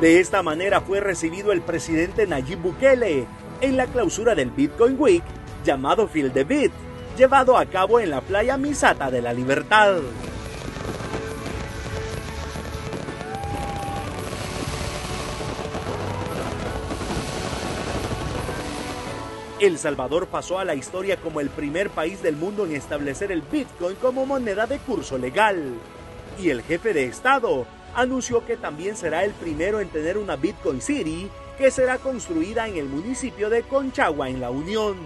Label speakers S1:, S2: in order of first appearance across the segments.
S1: De esta manera fue recibido el presidente Nayib Bukele en la clausura del Bitcoin Week llamado Field the Bit, llevado a cabo en la playa Misata de la Libertad. El Salvador pasó a la historia como el primer país del mundo en establecer el Bitcoin como moneda de curso legal. Y el jefe de Estado anunció que también será el primero en tener una Bitcoin City que será construida en el municipio de Conchagua en la Unión.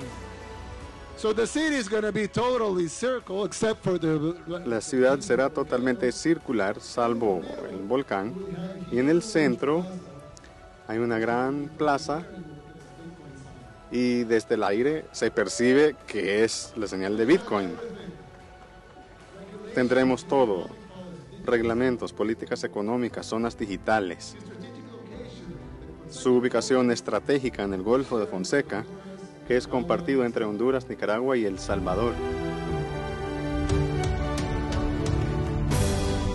S2: La ciudad será totalmente circular, salvo el volcán, y en el centro hay una gran plaza y desde el aire se percibe que es la señal de Bitcoin. Tendremos todo, reglamentos, políticas económicas, zonas digitales, su ubicación estratégica en el Golfo de Fonseca, que es compartido entre Honduras, Nicaragua y El Salvador.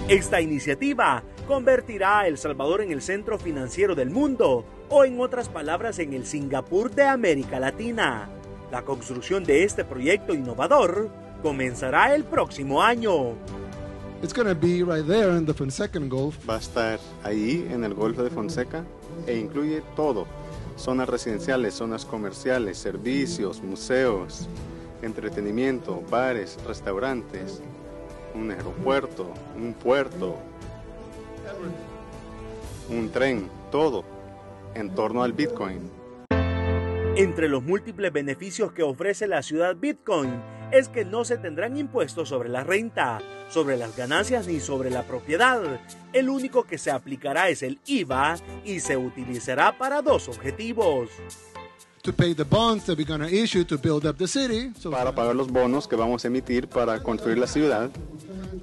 S1: Esta iniciativa convertirá a El Salvador en el centro financiero del mundo, o en otras palabras en el Singapur de América Latina. La construcción de este proyecto innovador comenzará el próximo año.
S2: Va a estar ahí en el Golfo de Fonseca e incluye todo. Zonas residenciales, zonas comerciales, servicios, museos, entretenimiento, bares, restaurantes, un aeropuerto, un puerto, un tren, todo en torno al Bitcoin.
S1: Entre los múltiples beneficios que ofrece la ciudad Bitcoin es que no se tendrán impuestos sobre la renta, sobre las ganancias ni sobre la propiedad. El único que se aplicará es el IVA y se utilizará para dos objetivos.
S2: Para pagar los bonos que vamos a emitir para construir la ciudad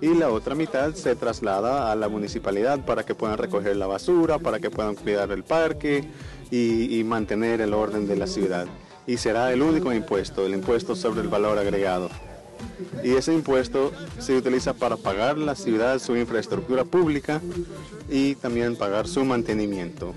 S2: y la otra mitad se traslada a la municipalidad para que puedan recoger la basura, para que puedan cuidar el parque y, mantener el orden de la ciudad. Y será el único impuesto, el impuesto sobre el valor agregado. Y ese impuesto se utiliza para pagar la ciudad su infraestructura pública y también pagar su mantenimiento.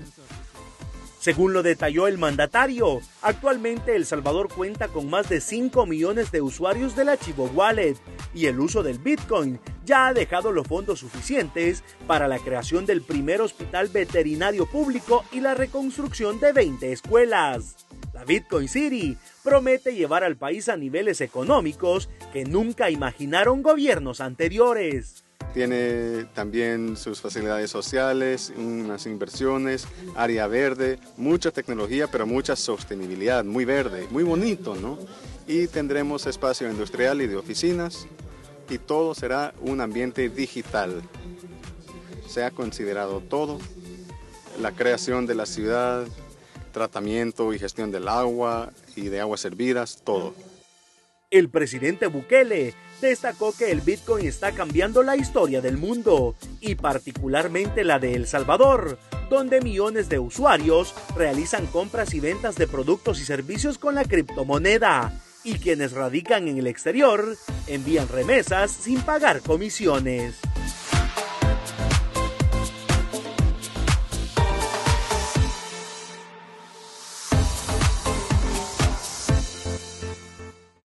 S1: Según lo detalló el mandatario, actualmente El Salvador cuenta con más de 5 millones de usuarios del archivo Wallet y el uso del Bitcoin ya ha dejado los fondos suficientes para la creación del primer hospital veterinario público y la reconstrucción de 20 escuelas. La Bitcoin City promete llevar al país a niveles económicos que nunca imaginaron gobiernos anteriores.
S2: Tiene también sus facilidades sociales, unas inversiones, área verde, mucha tecnología, pero mucha sostenibilidad, muy verde, muy bonito, ¿no? Y tendremos espacio industrial y de oficinas y todo será un ambiente digital. Se ha considerado todo, la creación de la ciudad, tratamiento y gestión del agua y de aguas servidas, todo.
S1: El presidente Bukele destacó que el Bitcoin está cambiando la historia del mundo y particularmente la de El Salvador, donde millones de usuarios realizan compras y ventas de productos y servicios con la criptomoneda y quienes radican en el exterior envían remesas sin pagar comisiones.